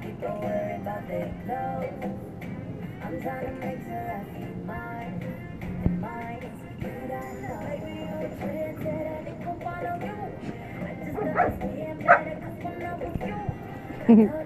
People worry about their clothes. I'm trying to make sure I keep mine. And mine is you don't know. You're you. I just with you. I all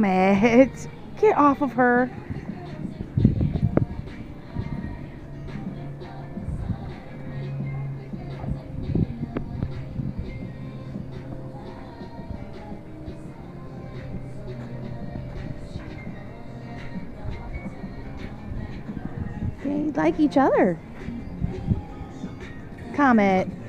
Comet, get off of her. They like each other. Comet.